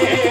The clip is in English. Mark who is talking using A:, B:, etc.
A: yeah.